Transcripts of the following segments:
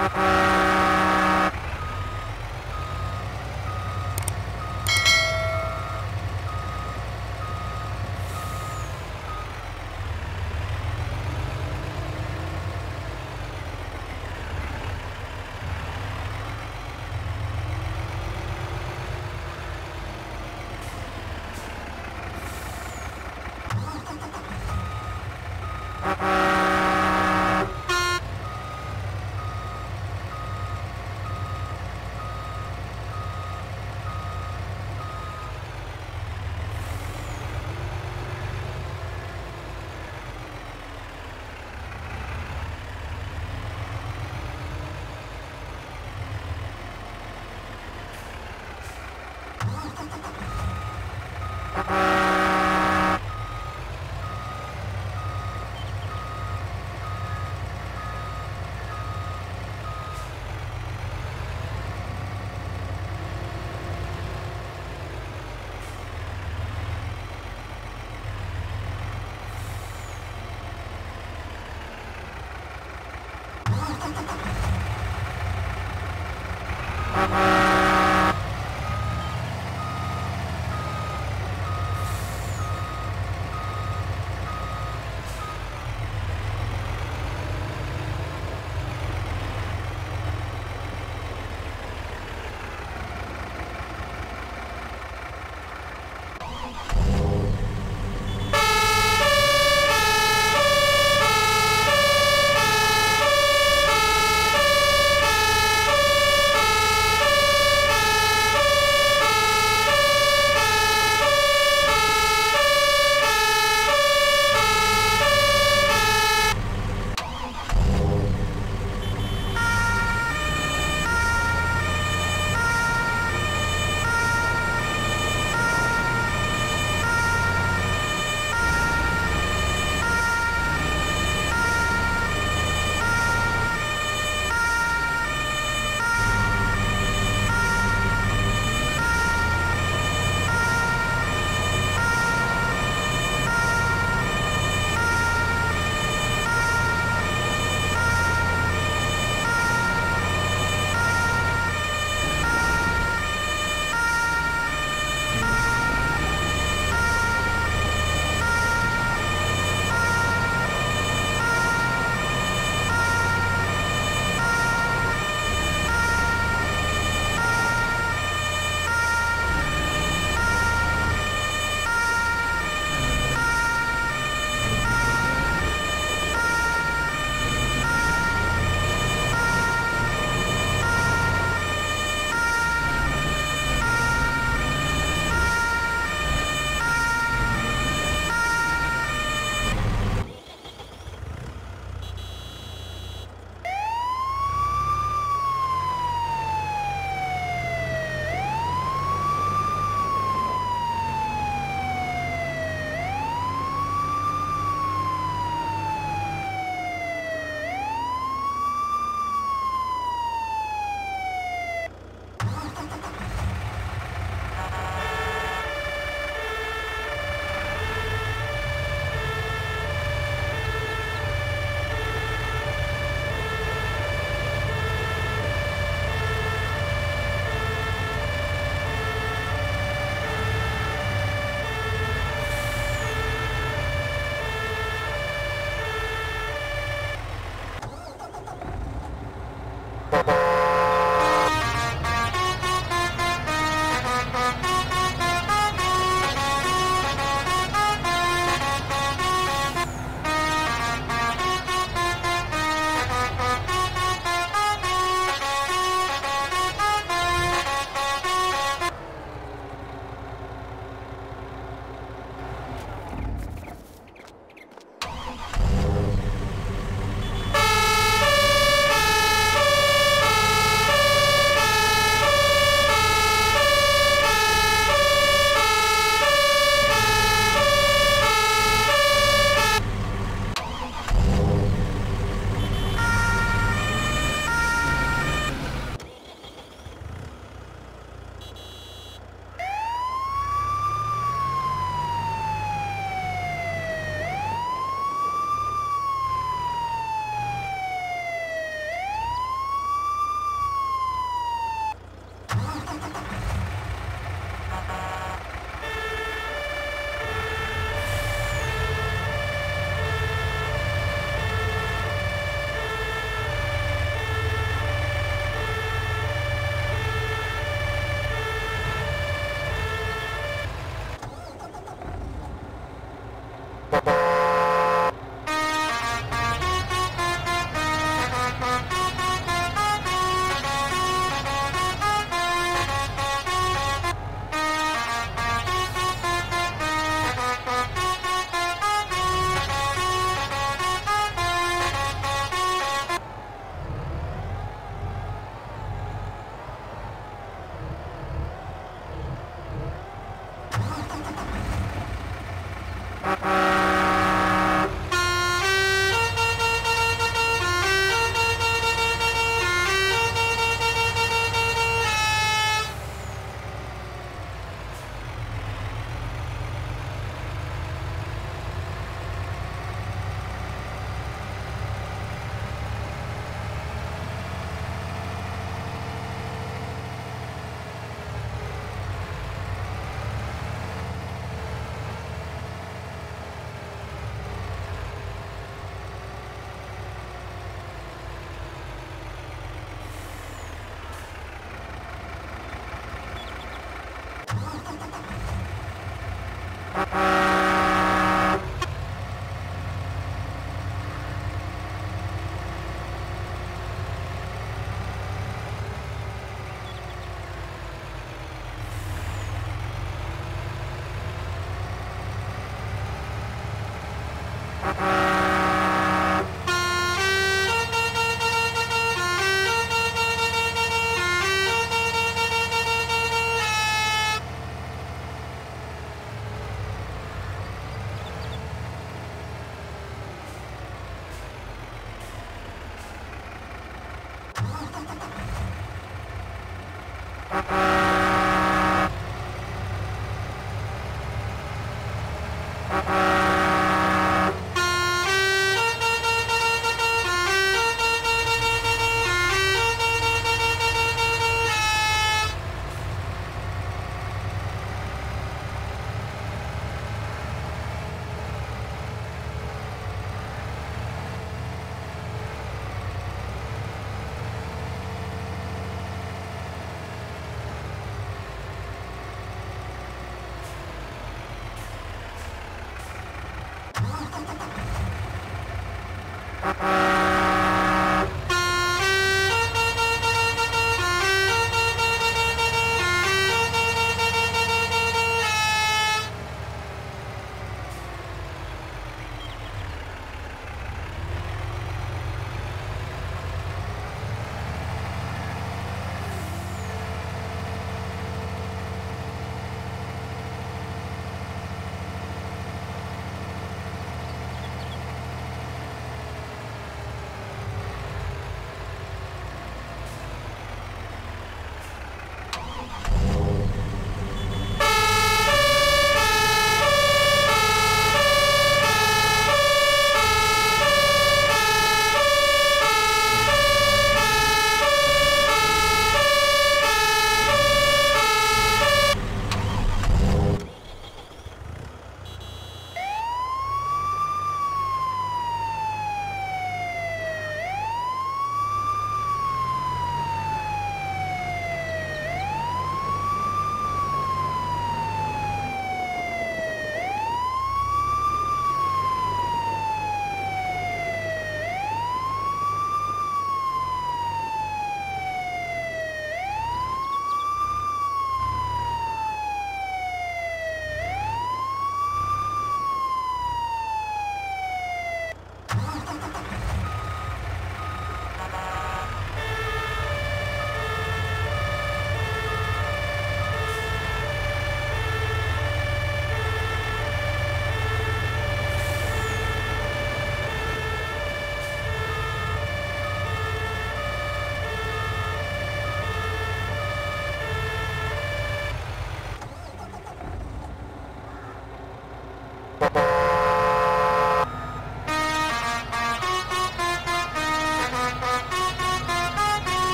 Thank Bye.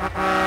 Uh-uh.